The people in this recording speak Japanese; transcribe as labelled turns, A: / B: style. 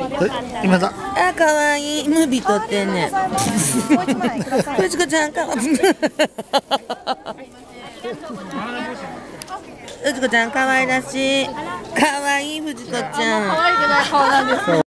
A: え今だ
B: あ、可愛いムービー撮ってんねん。藤こちゃん、かわいい。藤こちゃん、可愛らしい。可愛い藤子ちゃん。
C: 可愛くない顔なんです